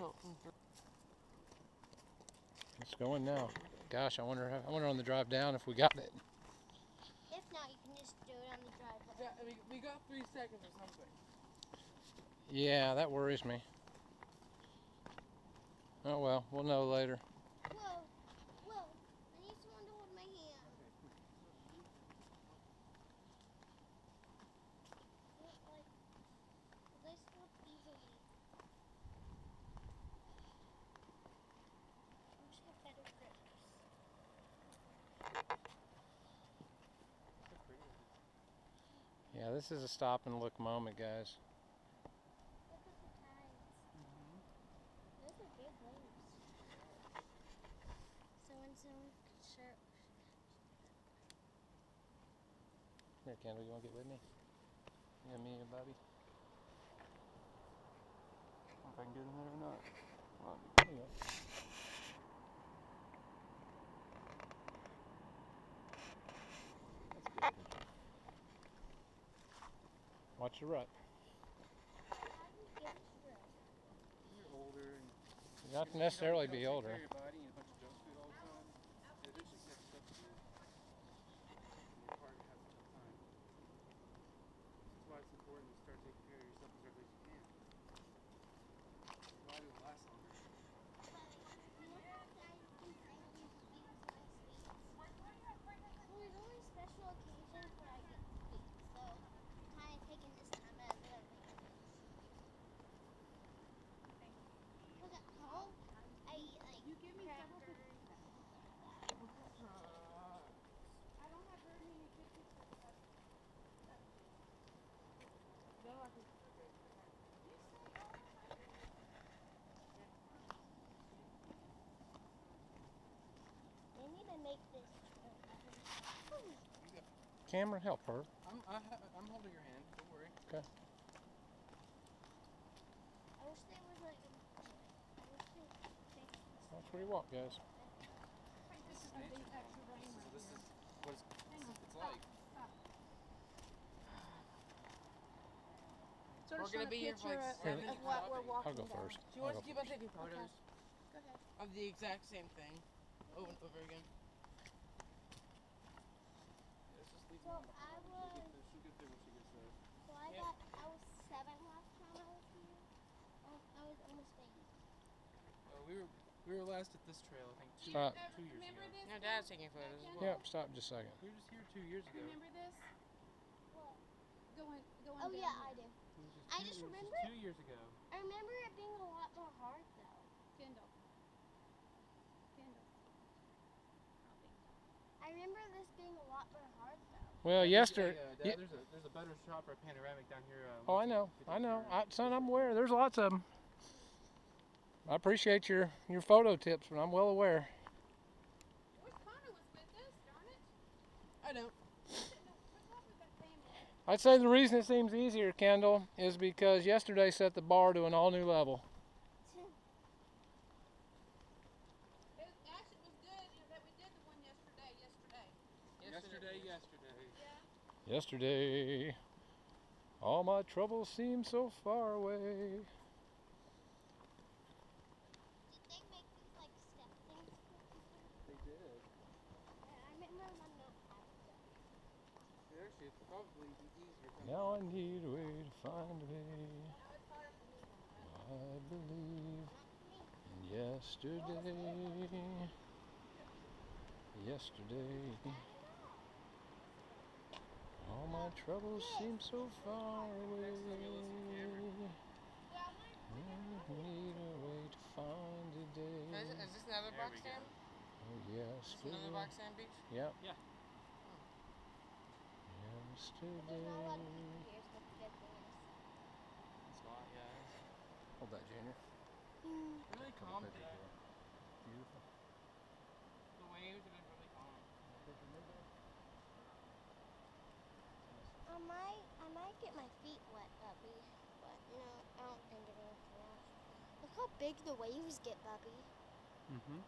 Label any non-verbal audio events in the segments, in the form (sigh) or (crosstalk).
tilt them through. It's going now. Gosh, I wonder. How, I wonder on the drive down if we got it. If not, you can just do it on the drive. Yeah, we, we got three seconds or something. Yeah, that worries me. Oh well, we'll know later. Whoa, whoa! I need someone to hold my hand. Look, like, they slip easily. I wish I had better grips. Yeah, this is a stop and look moment, guys. Look at. Those are big waves. So mm-hmm. when someone sure Here, Kendall, you want to get with me? Yeah, me and Bobby. If I can get in there or not. Come on, there you go. That's good. Watch your rut. you get through? You're older and You not necessarily be older. Your body and a bunch of junk food all the time. It eventually catches up to you. And your heart has a tough time. That's why it's important to start taking care of yourself as early as you can. Your body will last longer. Well, there's only special occasions where I get sweet, so kind of taking this time as an advantage. Look at home, I eat like You give me several crackers. I don't have very many pictures of that. No, I can. They need to make this. Cameron, help her. I'm, I I'm holding your hand. Don't worry. I wish they would like. I wish they would take this. Watch where you walk, guys. This is a big extra rain So this here. is what it's, Hang on. it's like. So (sighs) We're gonna be here for like seven of, of what we're walking I'll go down. first. She wants I'll to keep on taking photos Go ahead. of the exact same thing over and over again. Yeah, let's just So. I She'll was. get there. She'll get there when she gets there. So I Yeah. got. I was seven last time I was here. I, I was almost eight. Uh, we were we were last at this trail. I think two, Stop. two years Remember ago. this? No, Dad's taking photos as well. Yep, stop just a second. We were just here two years ago. Remember this? What? Going, going Oh down yeah, I do. It just I two, just it was remember two years ago. I remember it being a lot more hard though. Kendall. Kendall. I remember this being a lot more hard though. Well, Hey, yesterday. uh, ye- there's a there's a better shop or panoramic down here. Uh, Oh, I know. I know. I, son, I'm aware. There's lots of them. I appreciate your your photo tips, but I'm well aware. I wish Connor was with us, darn it. I don't. What's up with that family? I'd say the reason it seems easier, Kendall, is because yesterday set the bar to an all new level. It actually was good you know, that we did the one yesterday, yesterday. Yesterday, yesterday. Yeah. Yesterday, all my troubles seem so far away. Did they make these like step things for people? They did. I remember my note having them. It actually, it's probably be easier. coming Now I need a way to find a way. Now it's harder for me. I believe in yesterday. Yesterday. All my troubles seem so far away. I need a way to find a day. Is, is this another There box we go. stand? Oh, Is this another box stand beach? Yep. Yeah. There's not a lot of people Yesterday. here, so that's a good thing. It's hot, yeah. Hold that, Junior. It's really calm today. Beautiful. The waves have been really calm. I might, I might get my feet wet, Bubby, but no, I don't think it will. Look how big the waves get, Bubby. Mm-hmm.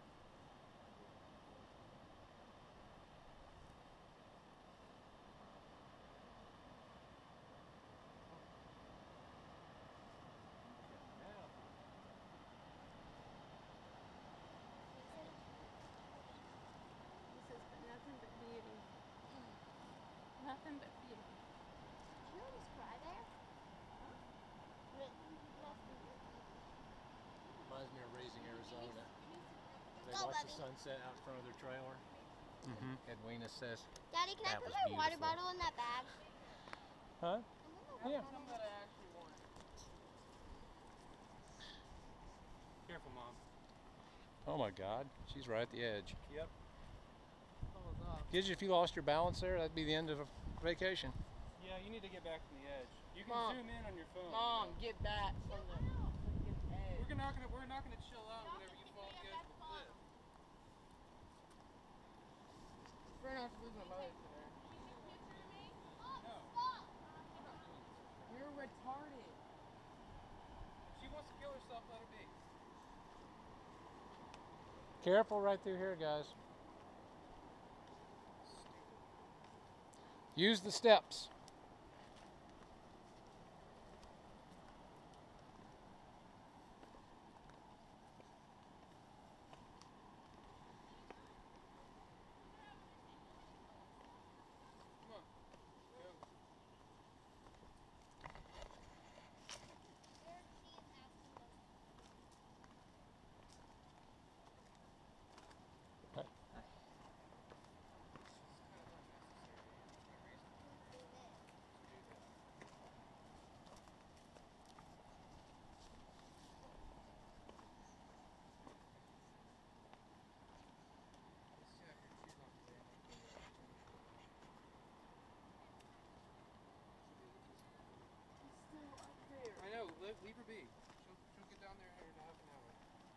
one, but beautiful. Did you know there's cry there? Huh? Re- left in your baby. Reminds me of Raising Arizona. They Go, watch the sunset out in front of their trailer. Mm-hmm. Edwina says, Daddy, can I put was my water bottle in that bag? Huh? I want my Yeah. water Some bottle. that I actually want. Careful, mom. Oh my God, she's right at the edge. Yep. Falls off. Gidget, if you lost your balance there, that'd be the end of a vacation. Yeah, you need to get back from the edge. You can Mom. zoom in on your phone. Mom, get back from the edge. We're not gonna we're not gonna chill out whenever you fall off the edge of the cliff. We're mother today. No. You're retarded. If she wants to kill herself, let her be. Careful right through here, guys. Use the steps. Leave her be. She'll, she'll get down there in half an hour.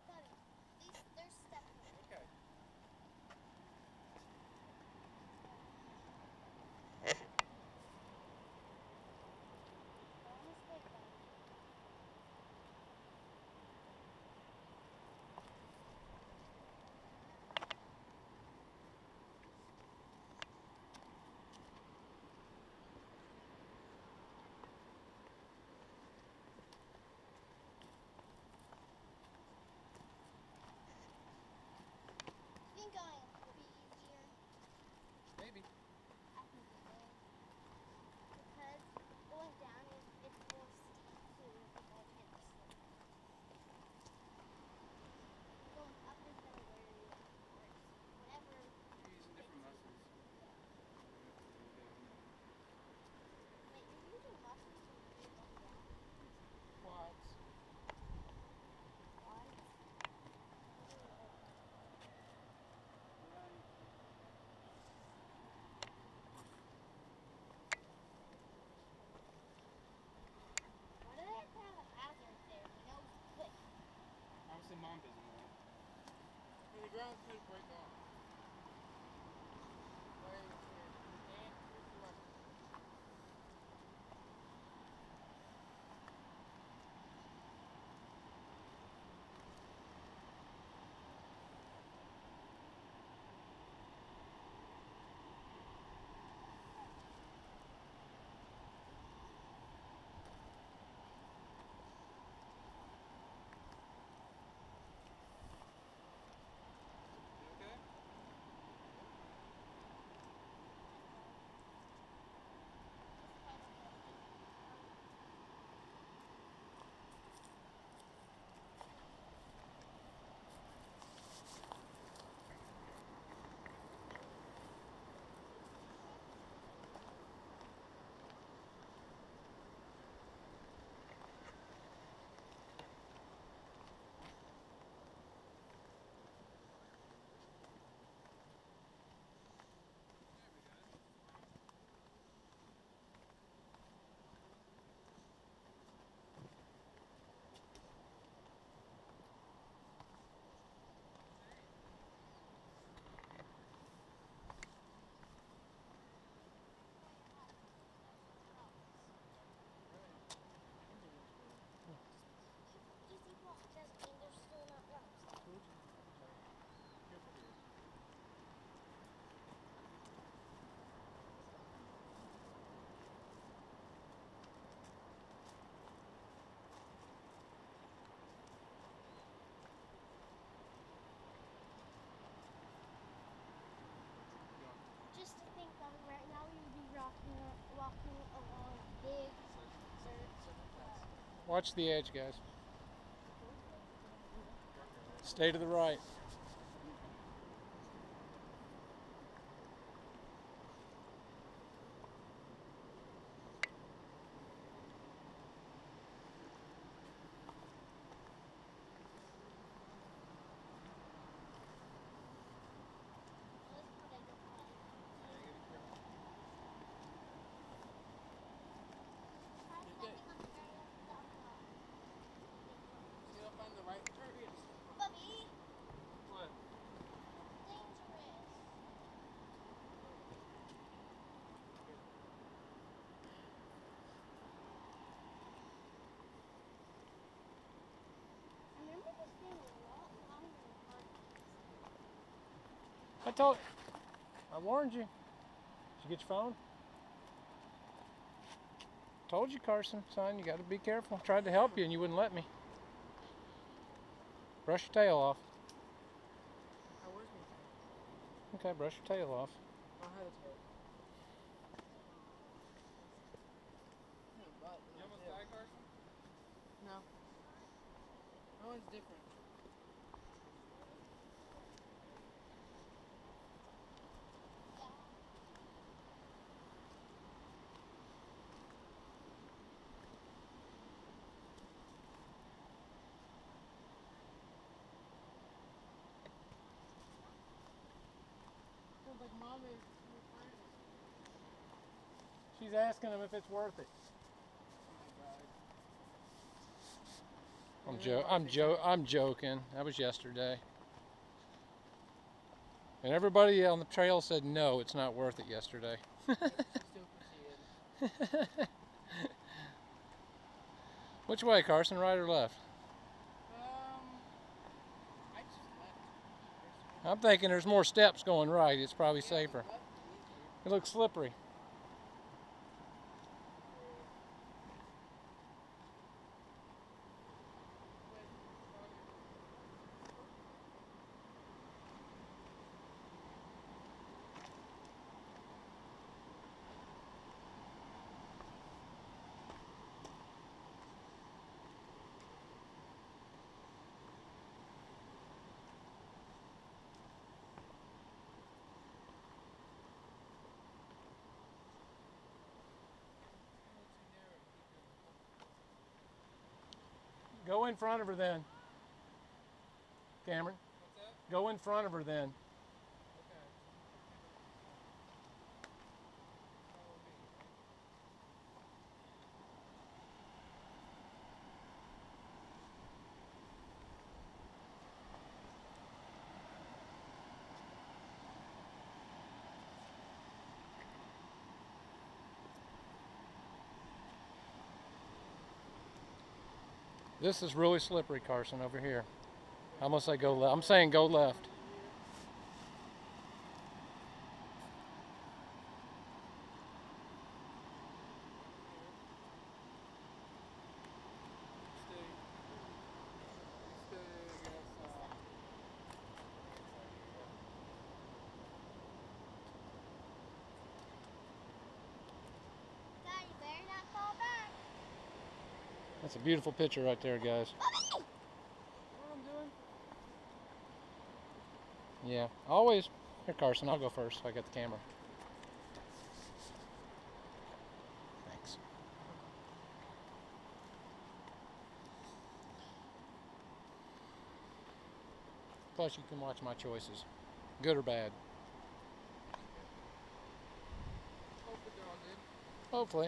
Daddy, these, there's steps. Okay. Almost there, Daddy. I think going up will be easier. Maybe. I think it will. Because going down is it's more steep too if I can't slip. Going up is gonna wear you out worse. Whenever You're using different muscles. wait, you're using muscles when you're going down. Quads. Why? Why do they have to have a hazard there? We know it's quick. Obviously, mom doesn't. I mean, the ground could break off. Watch the edge, guys. Stay to the right. See if I find the right target. Bubby, What? dangerous. I remember this being a lot longer than hard. I told. I warned you. Did you get your phone? Told you, Carson, son. You got to be careful. Tried to help you, and you wouldn't let me. Brush your tail off. I was me. Okay, brush your tail off. I had a tail. Yeah, but You almost died, Carson? No. That one's different. Sounds like mom is She's asking him if it's worth it. I'm jo- I'm jo- I'm joking. That was yesterday. And everybody on the trail said no, it's not worth it yesterday. She still proceeded. Which way, Carson? Right or left? Um, I just left. I'm thinking there's more steps going right. It's probably safer. It looks slippery. Go in front of her then. Cameron. What's that? Go in front of her then. This is really slippery, Carson, over here. I'm gonna say go left. I'm saying go left. Stay. Stay, I guess. Uh, Dad, you better not fall back. That's a beautiful picture right there, guys. Yeah, always. Here, Carson, I'll go first. I got the camera. Thanks. Plus, you can watch my choices, good or bad. Hopefully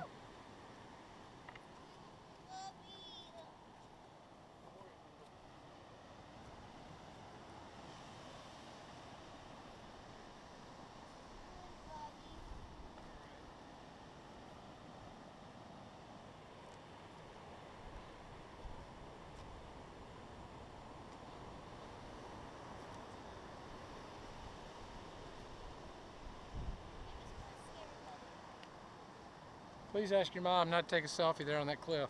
Please ask your mom not to take a selfie there on that cliff.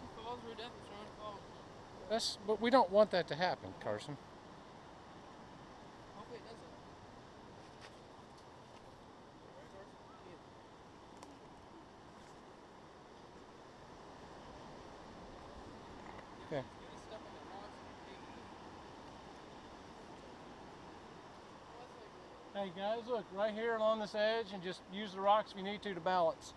She falls, we're definitely trying to fall. That's, but we don't want that to happen, Carson. Hopefully it doesn't. Okay. Get us stuck on the rocks and dig it. Oh, Hey guys, look right here along this edge, and just use the rocks if you need to to balance.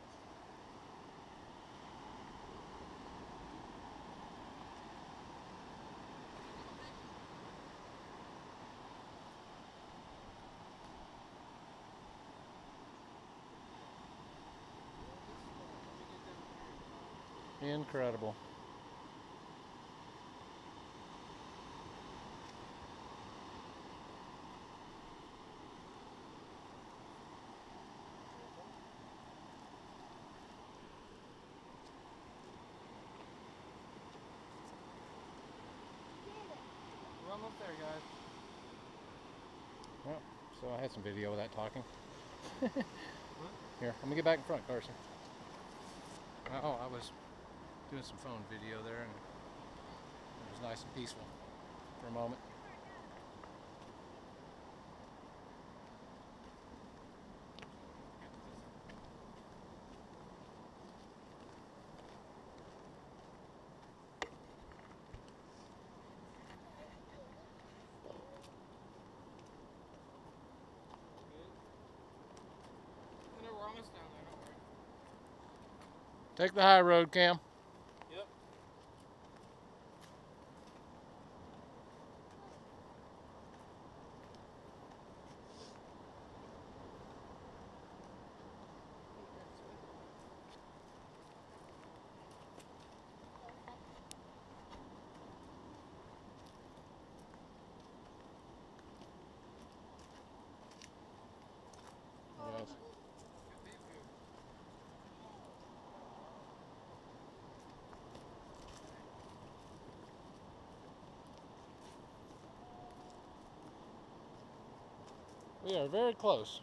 Incredible. There, guys. Well, so I had some video of that talking. (laughs) Here, let me get back in front, Carson. Oh, I was doing some phone video there, and it was nice and peaceful for a moment. And they're wrong us down there, don't worry. Take the high road, Cam. We are very close.